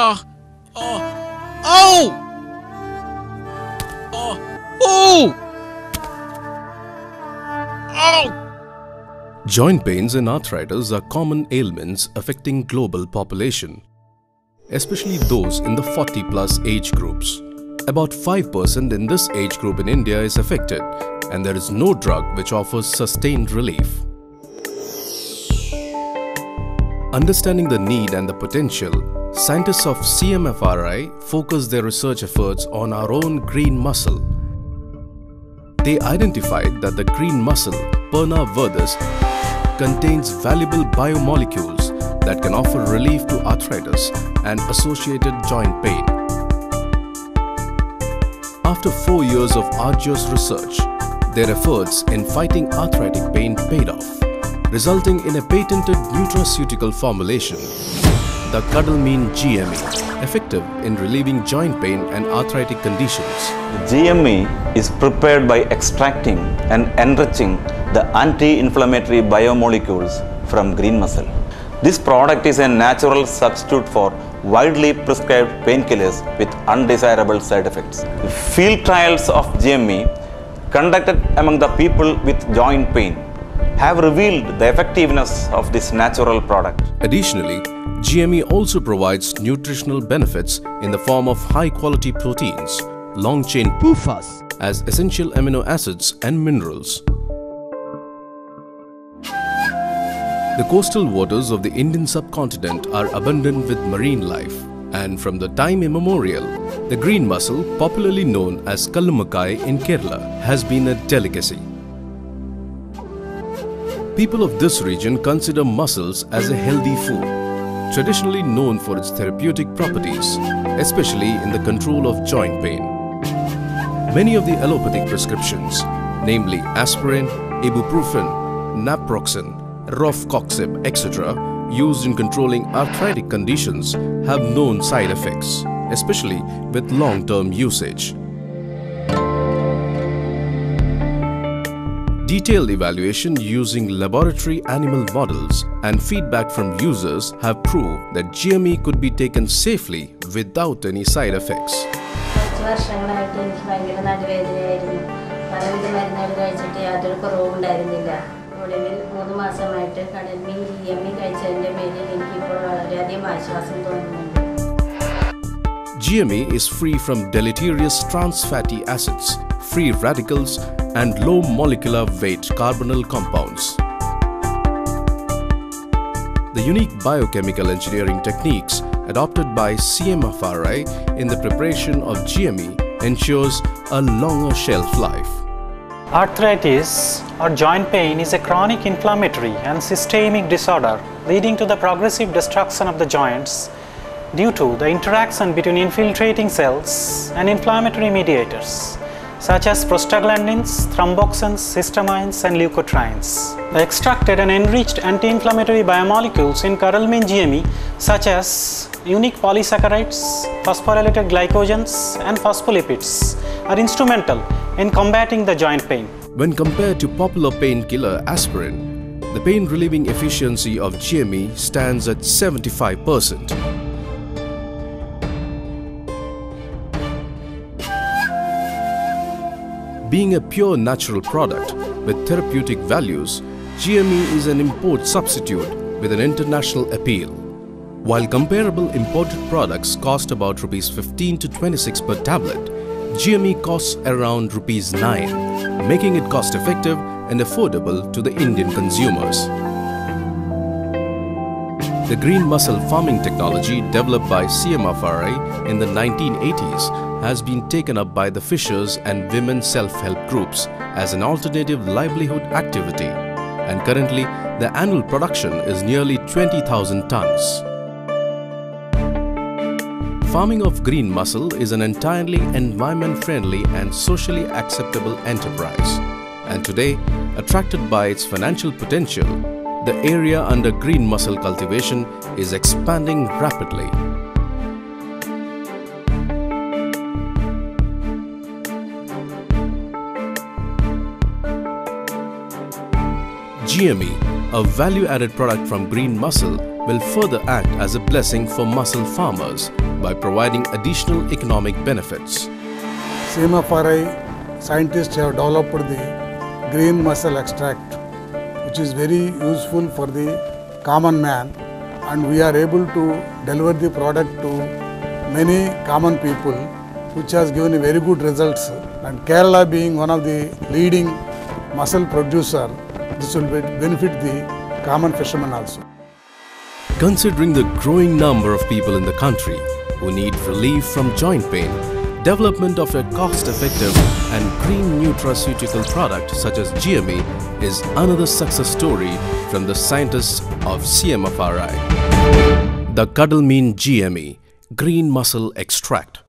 Ah! Oh! Oh! Oh! Oh! Oh! Joint pains and arthritis are common ailments affecting global population, especially those in the 40 plus age groups. About 5% in this age group in India is affected and there is no drug which offers sustained relief. Understanding the need and the potential, scientists of CMFRI focus their research efforts on our own green mussel. They identified that the green mussel, Perna viridis, contains valuable biomolecules that can offer relief to arthritis and associated joint pain. After four years of arduous research, their efforts in fighting arthritic pain paid off, resulting in a patented nutraceutical formulation, the Cadalmin GME, effective in relieving joint pain and arthritic conditions. GME is prepared by extracting and enriching the anti-inflammatory biomolecules from green mussel. This product is a natural substitute for widely prescribed painkillers with undesirable side effects. Field trials of GME conducted among the people with joint pain have revealed the effectiveness of this natural product. Additionally, GME also provides nutritional benefits in the form of high-quality proteins, long-chain PUFAs, as essential amino acids and minerals. The coastal waters of the Indian subcontinent are abundant with marine life and from the time immemorial, the green mussel, popularly known as Kallumakkai in Kerala, has been a delicacy. People of this region consider mussels as a healthy food, traditionally known for its therapeutic properties, especially in the control of joint pain. Many of the allopathic prescriptions, namely aspirin, ibuprofen, naproxen, rofecoxib, etc., used in controlling arthritic conditions have known side effects, especially with long-term usage. Detailed evaluation using laboratory animal models and feedback from users have proved that GME could be taken safely without any side effects. കുറച്ച് വർഷങ്ങളായിട്ട് എനിക്ക് ഭയങ്കര നടുവേദനയായിരുന്നു പലവിധ മരുന്നുകൾ കഴിച്ചിട്ട് യാതൊരു കുറവും ഉണ്ടായിരുന്നില്ല ഒടുവിൽ മൂന്ന് മാസമായിട്ട് കടൽമീൻ ജി എം ഇ കഴിച്ചതിൻ്റെ പേരിൽ എനിക്കിപ്പോൾ വളരെയധികം ആശ്വാസം തോന്നുന്നുണ്ട് GME is free from deleterious trans fatty acids, free radicals, and low molecular weight carbonyl compounds. The unique biochemical engineering techniques adopted by CMFRI in the preparation of GME ensures a longer shelf life. Arthritis or joint pain is a chronic inflammatory and systemic disorder leading to the progressive destruction of the joints due to the interaction between infiltrating cells and inflammatory mediators such as prostaglandins, thromboxanes, histamines and leukotrienes. The extracted and enriched anti-inflammatory biomolecules in Cadalmin GME such as unique polysaccharides, phosphorylated glycogens and phospholipids are instrumental in combating the joint pain. When compared to popular painkiller aspirin, the pain relieving efficiency of GME stands at 75%. Being a pure natural product with therapeutic values, GME is an import substitute with an international appeal. While comparable imported products cost about rupees 15 to 26 per tablet, GME costs around rupees 9, making it cost effective and affordable to the Indian consumers. The green mussel farming technology developed by CMFRI in the 1980s has been taken up by the fishers and women self-help groups as an alternative livelihood activity and currently the annual production is nearly 20,000 tons. Farming of green mussel is an entirely environment-friendly and socially acceptable enterprise. And today, attracted by its financial potential, the area under green mussel cultivation is expanding rapidly. GME, a value-added product from green mussel, will further act as a blessing for mussel farmers by providing additional economic benefits. CMFRI scientists have developed the green mussel extract, which is very useful for the common man, and we are able to deliver the product to many common people, which has given very good results. And Kerala being one of the leading mussel producer, this will be- benefit the common fishermen also. Considering the growing number of people in the country who need relief from joint pain, development of a cost-effective and green nutraceutical product such as GME is another success story from the scientists of CMFRI. The Cadalmin GME Green Mussel Extract